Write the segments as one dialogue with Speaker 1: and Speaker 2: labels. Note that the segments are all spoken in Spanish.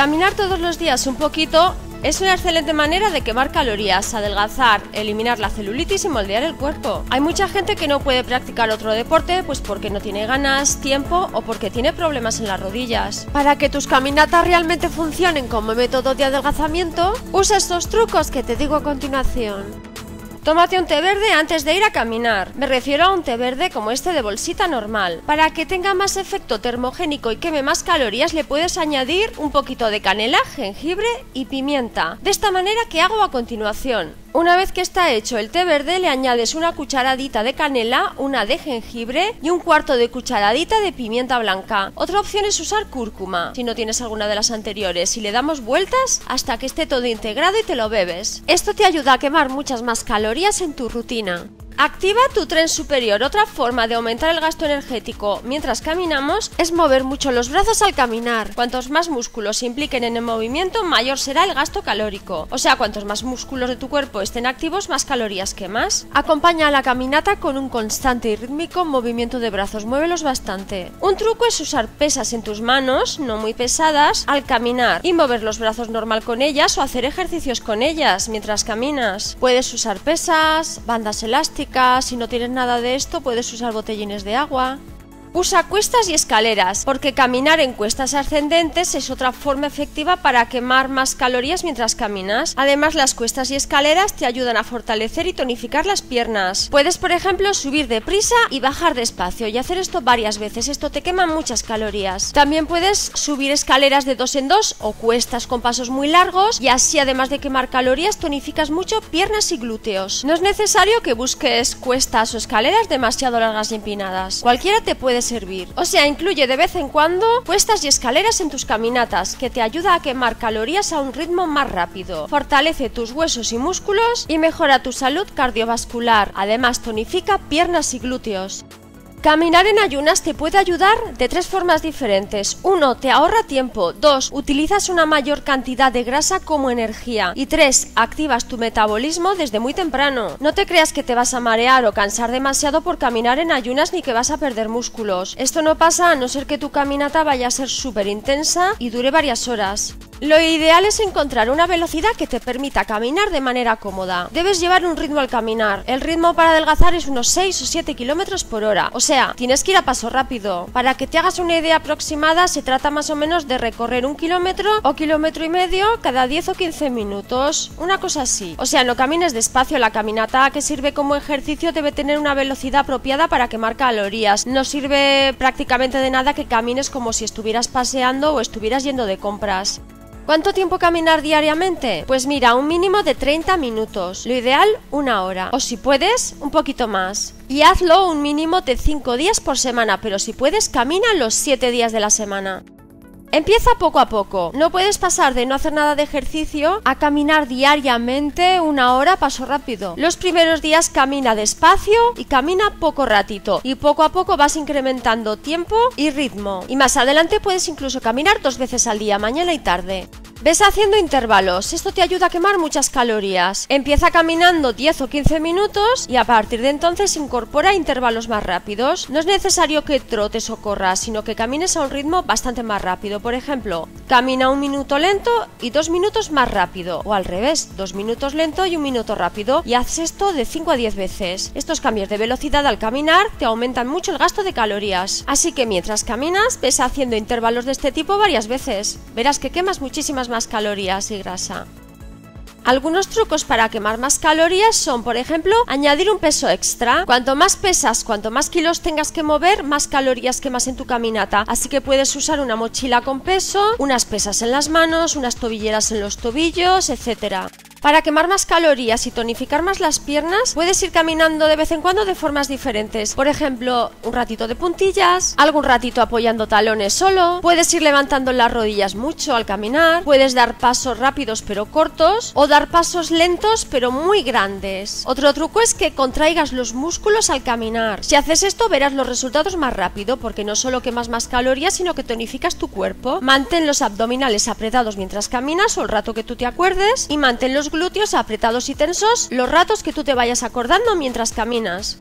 Speaker 1: Caminar todos los días un poquito es una excelente manera de quemar calorías, adelgazar, eliminar la celulitis y moldear el cuerpo. Hay mucha gente que no puede practicar otro deporte pues porque no tiene ganas, tiempo o porque tiene problemas en las rodillas. Para que tus caminatas realmente funcionen como método de adelgazamiento, usa estos trucos que te digo a continuación. Tómate un té verde antes de ir a caminar. Me refiero a un té verde como este de bolsita normal. Para que tenga más efecto termogénico y queme más calorías le puedes añadir un poquito de canela, jengibre y pimienta. De esta manera que hago a continuación. Una vez que está hecho el té verde le añades una cucharadita de canela, una de jengibre y un cuarto de cucharadita de pimienta blanca. Otra opción es usar cúrcuma, si no tienes alguna de las anteriores, y le damos vueltas hasta que esté todo integrado y te lo bebes. Esto te ayuda a quemar muchas más calorías en tu rutina. Activa tu tren superior. Otra forma de aumentar el gasto energético mientras caminamos es mover mucho los brazos al caminar. Cuantos más músculos se impliquen en el movimiento, mayor será el gasto calórico. O sea, cuantos más músculos de tu cuerpo estén activos, más calorías quemas. Acompaña a la caminata con un constante y rítmico movimiento de brazos. Muévelos bastante. Un truco es usar pesas en tus manos, no muy pesadas, al caminar y mover los brazos normal con ellas o hacer ejercicios con ellas mientras caminas. Puedes usar pesas, bandas elásticas, si no tienes nada de esto, puedes usar botellines de agua. Usa cuestas y escaleras, porque caminar en cuestas ascendentes es otra forma efectiva para quemar más calorías mientras caminas. Además, las cuestas y escaleras te ayudan a fortalecer y tonificar las piernas. Puedes, por ejemplo, subir deprisa y bajar despacio y hacer esto varias veces. Esto te quema muchas calorías. También puedes subir escaleras de dos en dos o cuestas con pasos muy largos y así, además de quemar calorías, tonificas mucho piernas y glúteos. No es necesario que busques cuestas o escaleras demasiado largas y empinadas. Cualquiera te puede servir. O sea, incluye de vez en cuando cuestas y escaleras en tus caminatas, que te ayuda a quemar calorías a un ritmo más rápido. Fortalece tus huesos y músculos y mejora tu salud cardiovascular. Además, tonifica piernas y glúteos. Caminar en ayunas te puede ayudar de tres formas diferentes. Uno, te ahorra tiempo. Dos, utilizas una mayor cantidad de grasa como energía. Y tres, activas tu metabolismo desde muy temprano. No te creas que te vas a marear o cansar demasiado por caminar en ayunas ni que vas a perder músculos. Esto no pasa a no ser que tu caminata vaya a ser súper intensa y dure varias horas. Lo ideal es encontrar una velocidad que te permita caminar de manera cómoda. Debes llevar un ritmo al caminar. El ritmo para adelgazar es unos 6 o 7 kilómetros por hora. O sea, tienes que ir a paso rápido. Para que te hagas una idea aproximada, se trata más o menos de recorrer un kilómetro o kilómetro y medio cada 10 o 15 minutos. Una cosa así. O sea, no camines despacio. La caminata que sirve como ejercicio debe tener una velocidad apropiada para quemar calorías. No sirve prácticamente de nada que camines como si estuvieras paseando o estuvieras yendo de compras. ¿Cuánto tiempo caminar diariamente? Pues mira, un mínimo de 30 minutos. Lo ideal, una hora. O si puedes, un poquito más. Y hazlo un mínimo de 5 días por semana, pero si puedes, camina los 7 días de la semana. Empieza poco a poco. No puedes pasar de no hacer nada de ejercicio a caminar diariamente una hora paso rápido. Los primeros días camina despacio y camina poco ratito. Y poco a poco vas incrementando tiempo y ritmo. Y más adelante puedes incluso caminar dos veces al día, mañana y tarde. Ves haciendo intervalos, esto te ayuda a quemar muchas calorías. Empieza caminando 10 o 15 minutos y a partir de entonces incorpora intervalos más rápidos. No es necesario que trotes o corras, sino que camines a un ritmo bastante más rápido. Por ejemplo, camina un minuto lento y dos minutos más rápido. O al revés, dos minutos lento y un minuto rápido. Y haz esto de 5 a 10 veces. Estos cambios de velocidad al caminar te aumentan mucho el gasto de calorías. Así que mientras caminas, ves haciendo intervalos de este tipo varias veces. Verás que quemas muchísimas más calorías y grasa. Algunos trucos para quemar más calorías son, por ejemplo, añadir un peso extra. Cuanto más pesas, cuanto más kilos tengas que mover, más calorías quemas en tu caminata. Así que puedes usar una mochila con peso, unas pesas en las manos, unas tobilleras en los tobillos, etcétera. Para quemar más calorías y tonificar más las piernas, puedes ir caminando de vez en cuando de formas diferentes. Por ejemplo, un ratito de puntillas, algún ratito apoyando talones solo, puedes ir levantando las rodillas mucho al caminar, puedes dar pasos rápidos pero cortos o dar pasos lentos pero muy grandes. Otro truco es que contraigas los músculos al caminar. Si haces esto verás los resultados más rápido porque no solo quemas más calorías sino que tonificas tu cuerpo. Mantén los abdominales apretados mientras caminas o el rato que tú te acuerdes y mantén los glúteos apretados y tensos los ratos que tú te vayas acordando mientras caminas.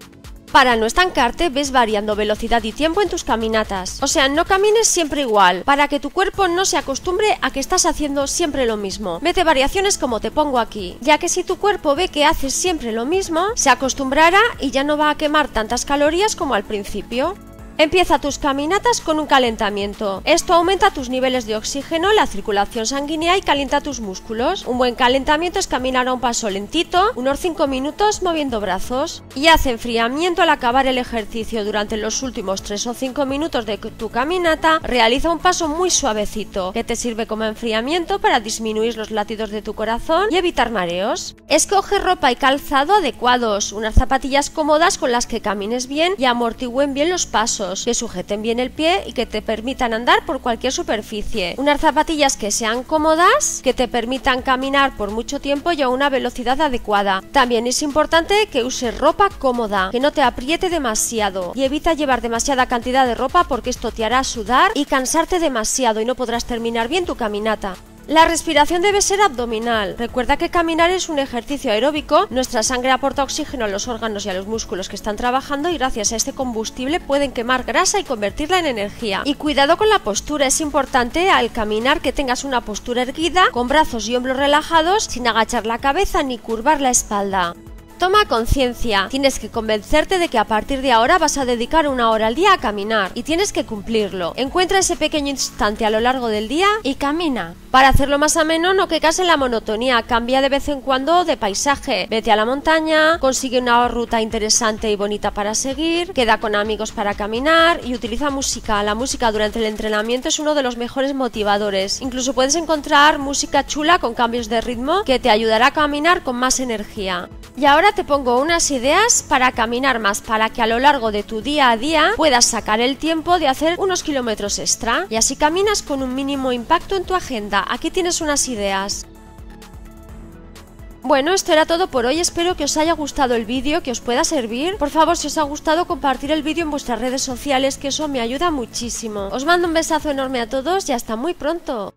Speaker 1: Para no estancarte, ves variando velocidad y tiempo en tus caminatas. O sea, no camines siempre igual, para que tu cuerpo no se acostumbre a que estás haciendo siempre lo mismo. Mete variaciones como te pongo aquí, ya que si tu cuerpo ve que haces siempre lo mismo, se acostumbrará y ya no va a quemar tantas calorías como al principio. Empieza tus caminatas con un calentamiento. Esto aumenta tus niveles de oxígeno, la circulación sanguínea y calienta tus músculos. Un buen calentamiento es caminar a un paso lentito, unos 5 minutos moviendo brazos. Y hace enfriamiento al acabar el ejercicio durante los últimos 3 o 5 minutos de tu caminata. Realiza un paso muy suavecito que te sirve como enfriamiento para disminuir los latidos de tu corazón y evitar mareos. Escoge ropa y calzado adecuados, unas zapatillas cómodas con las que camines bien y amortigüen bien los pasos que sujeten bien el pie y que te permitan andar por cualquier superficie. Unas zapatillas que sean cómodas, que te permitan caminar por mucho tiempo y a una velocidad adecuada. También es importante que uses ropa cómoda, que no te apriete demasiado y evita llevar demasiada cantidad de ropa porque esto te hará sudar y cansarte demasiado y no podrás terminar bien tu caminata. La respiración debe ser abdominal. Recuerda que caminar es un ejercicio aeróbico, nuestra sangre aporta oxígeno a los órganos y a los músculos que están trabajando y gracias a este combustible pueden quemar grasa y convertirla en energía. Y cuidado con la postura, es importante al caminar que tengas una postura erguida, con brazos y hombros relajados, sin agachar la cabeza ni curvar la espalda. Toma conciencia, tienes que convencerte de que a partir de ahora vas a dedicar una hora al día a caminar y tienes que cumplirlo. Encuentra ese pequeño instante a lo largo del día y camina. Para hacerlo más ameno, no que case la monotonía, cambia de vez en cuando de paisaje. Vete a la montaña, consigue una ruta interesante y bonita para seguir, queda con amigos para caminar y utiliza música. La música durante el entrenamiento es uno de los mejores motivadores. Incluso puedes encontrar música chula con cambios de ritmo que te ayudará a caminar con más energía. Y ahora te pongo unas ideas para caminar más, para que a lo largo de tu día a día puedas sacar el tiempo de hacer unos kilómetros extra y así caminas con un mínimo impacto en tu agenda. Aquí tienes unas ideas. Bueno, esto era todo por hoy, espero que os haya gustado el vídeo, que os pueda servir. Por favor, si os ha gustado, compartir el vídeo en vuestras redes sociales, que eso me ayuda muchísimo. Os mando un besazo enorme a todos y hasta muy pronto.